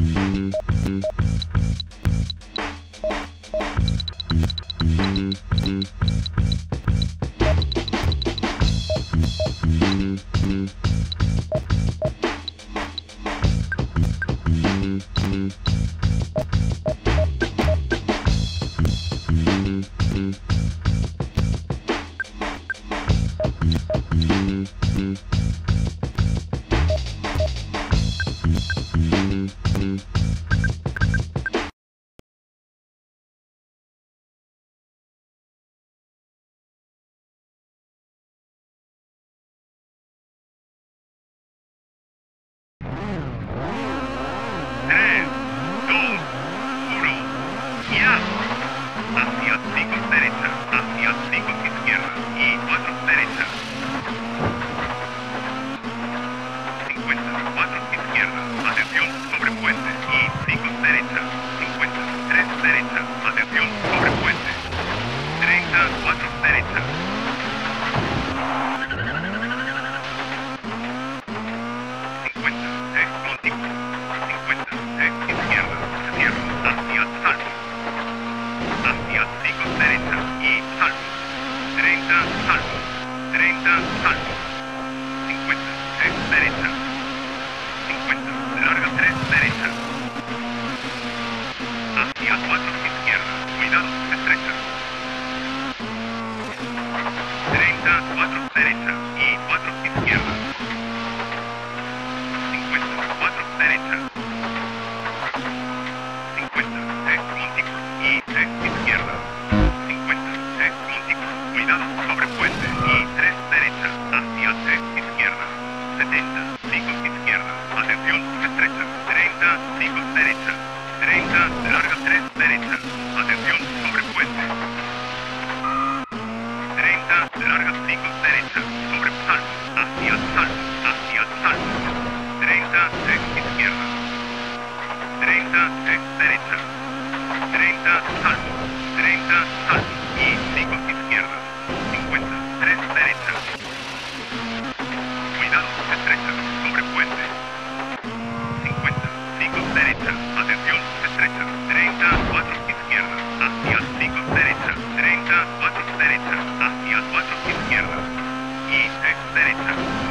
Thank you. 30, 5 izquierda, atención, estrecha, 30, 5 derecha, 30, larga 3 derecha, atención, sobre puente, 30, larga 5 derecha, sobre salto, hacia salto, hacia salto, 30, 3 izquierda, 30, 3 derecha, 30, salto, 30, salto y 5. anytime.